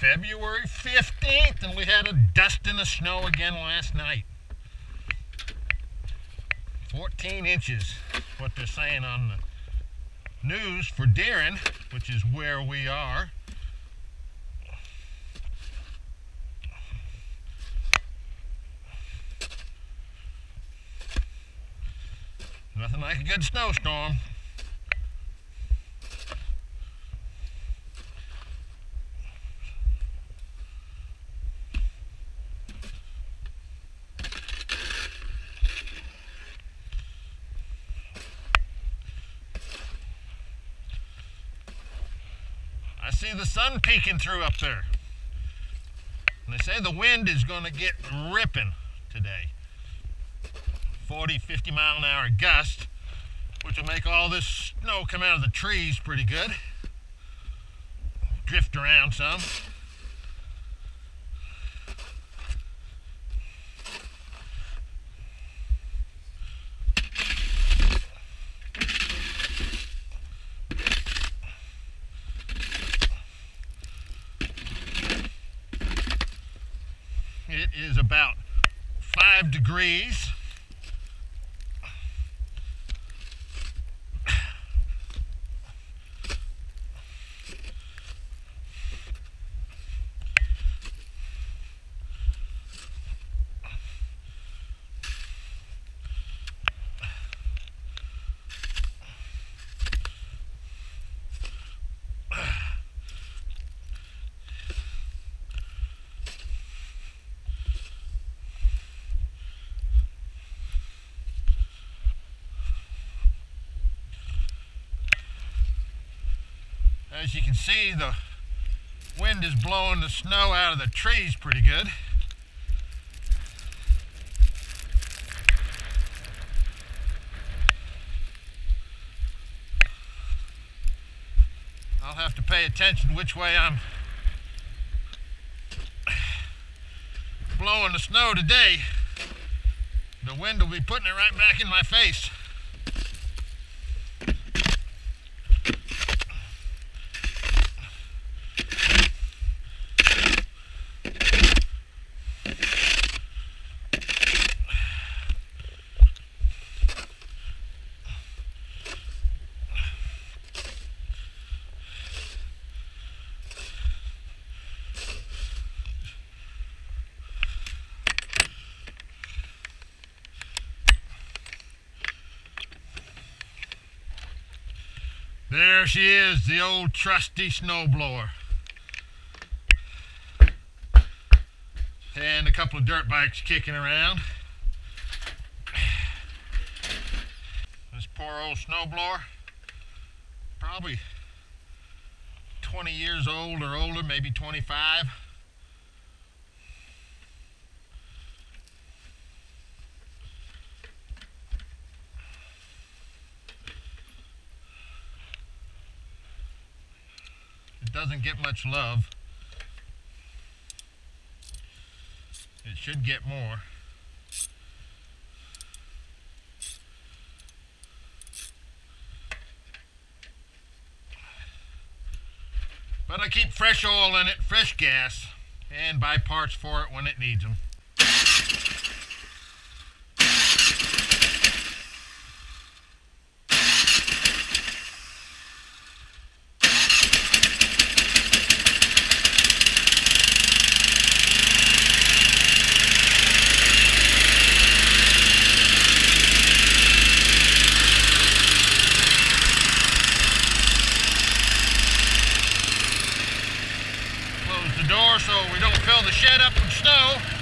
February 15th, and we had a dust in the snow again last night. 14 inches, what they're saying on the news for Deering, which is where we are. Nothing like a good snowstorm. See the sun peeking through up there. And they say the wind is going to get ripping today. 40, 50 mile an hour gust, which will make all this snow come out of the trees pretty good. Drift around some. It is about five degrees. As you can see, the wind is blowing the snow out of the trees pretty good. I'll have to pay attention which way I'm blowing the snow today. The wind will be putting it right back in my face. There she is, the old trusty snowblower. And a couple of dirt bikes kicking around. This poor old snowblower, probably 20 years old or older, maybe 25. Doesn't get much love. It should get more. But I keep fresh oil in it, fresh gas, and buy parts for it when it needs them. The shed up with snow.